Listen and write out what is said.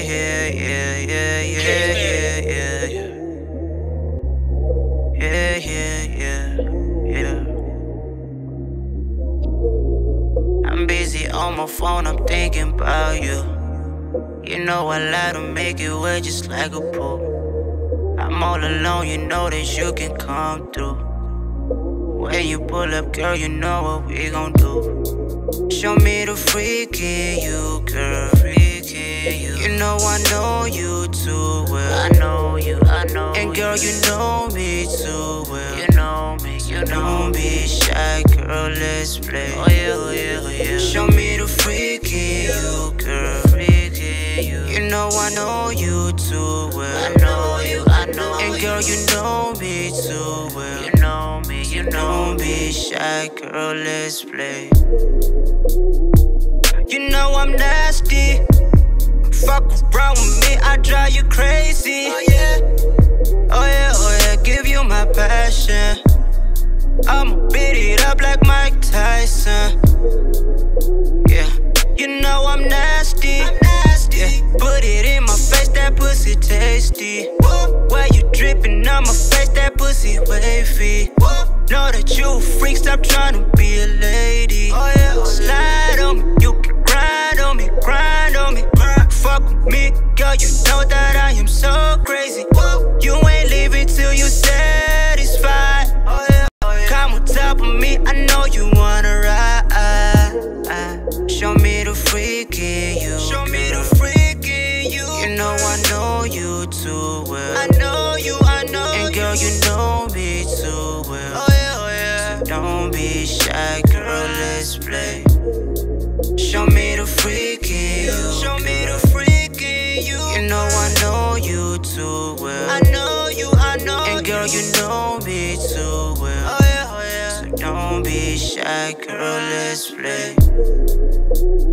yeah, yeah, yeah, yeah, yeah, yeah, yeah. Yeah. I'm busy on my phone, I'm thinking about you. You know I lie to make it wet just like a pool. I'm all alone, you know that you can come through. When you pull up, girl, you know what we gon' do. Show me the freak in you, girl. You know me too well. You know me, you know. Don't be shy, girl. Let's play. Oh yeah, oh yeah, oh yeah. Show me the freak in you, girl. Freak in you. You know I know you too well. I know you, I know. And girl, you know me too well. You know me, you know. Don't be shy, girl. Let's play. You know I'm nasty. Fuck around with me, I drive you crazy. Oh yeah, passion. I'ma beat it up like Mike Tyson. Yeah, you know I'm nasty. Yeah, put it in my face, that pussy tasty. Where you dripping on my face, that pussy wavy. Know that you a freak, stop trying to be a lady. Oh yeah, slide I know you wanna ride. Show me the freak in you. Show me the freak in you. You know I know you too well. I know you, I know And girl, you know me too well. Oh yeah, oh yeah. So don't be shy, girl, let's play. Show me the freak in you. Show me the freak in you. You know I know you too well. I know you, I know. And girl, you know me too don't be shy, girl, let's play.